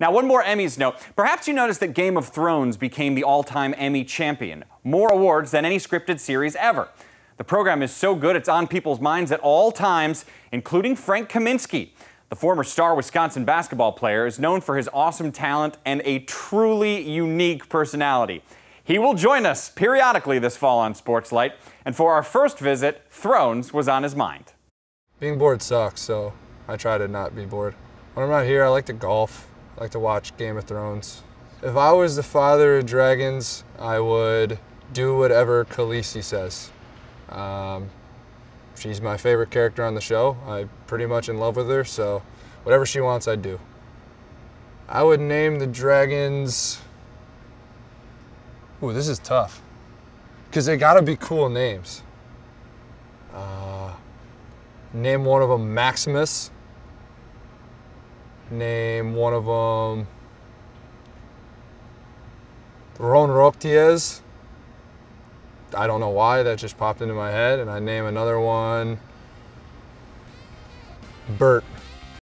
Now, one more Emmys note. Perhaps you noticed that Game of Thrones became the all time Emmy champion. More awards than any scripted series ever. The program is so good it's on people's minds at all times, including Frank Kaminsky. The former star Wisconsin basketball player is known for his awesome talent and a truly unique personality. He will join us periodically this fall on Sports Lite, and for our first visit, Thrones was on his mind. Being bored sucks, so I try to not be bored. When I'm not here, I like to golf. I like to watch Game of Thrones. If I was the father of dragons, I would do whatever Khaleesi says. Um, she's my favorite character on the show. I'm pretty much in love with her, so whatever she wants, I'd do. I would name the dragons. Ooh, this is tough. Because they gotta be cool names. Uh, name one of them Maximus. Name one of them Rhône-Royauté. I don't know why, that just popped into my head. And I name another one Bert.